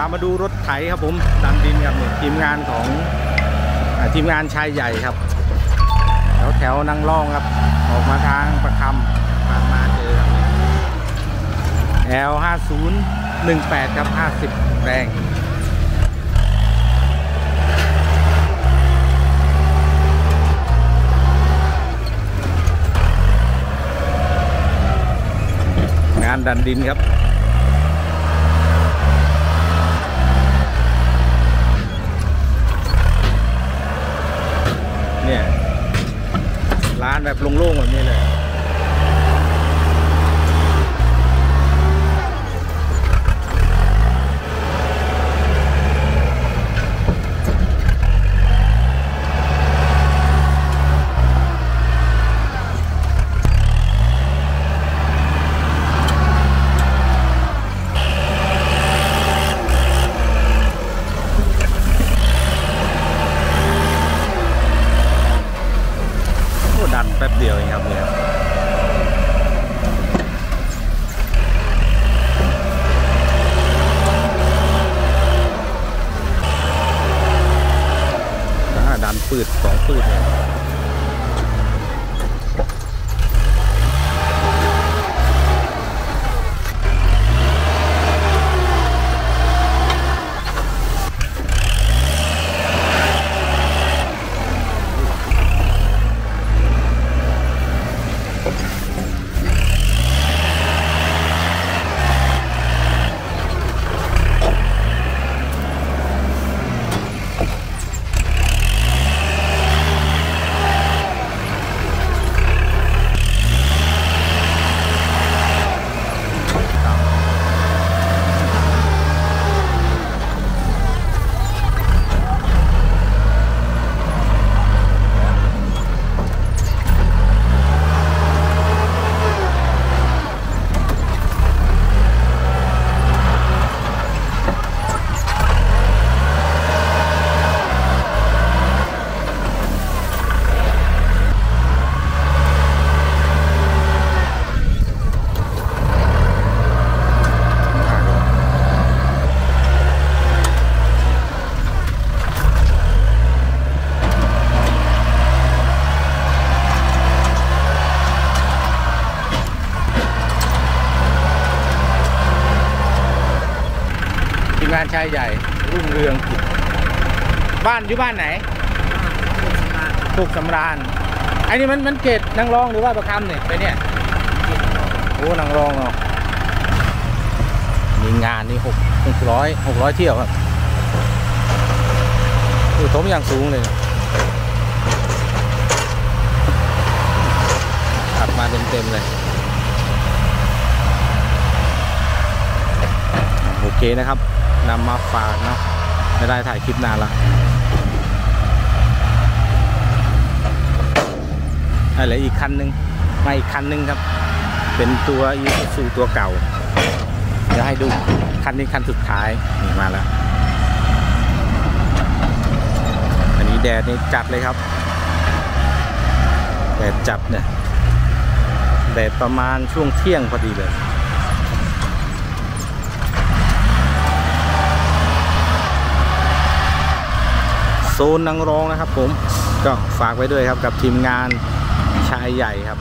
ามาดูรถไถครับผมดันดินครับนี่ทีมงานของอทีมงานชายใหญ่ครับ แถวแถวๆนางร่องครับ ออกมาทางประคำผ่านมาเจอครับ L 5 0 1 8ครับ 50 แรงงานดันดินครับ เนี่ยร้านแบบโล่งๆแบบนี้เลย โอ้ดันแป๊บเดี ยวเองครับเนี่ยดันปืดสองปืดเนี่ย งานชายใหญ่ รุ่งเรืองกิจบ้านอยู่บ้านไหนสุกสำราญไอ้นี่มันมันเกตนางรองหรือว่าประคำเนี่ยไปเนี่ยโอ้นางรองเนาะมีงานนี่หกหกร้อยหกร้อยเที่ยวครับคือถมอย่างสูงเลยขับมาเต็มๆเลยโอเคนะครับ นำมาฝากเนาะไม่ได้ถ่ายคลิปนานละอะไรอีกคันหนึ่งมาอีกคันหนึ่งครับ เป็นตัวอีซูตัวเก่าเดี๋ยวให้ดูคันนี้คันสุดท้ายนี่มาแล้ว อันนี้แดดนี่จัดเลยครับ แดดจัดเนี่ยแดดประมาณช่วงเที่ยงพอดีเลย นนางรองนะครับผมก็ฝากไว้ด้วยครับกับทีมงานชายใหญ่ครับ